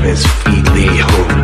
at his feet they.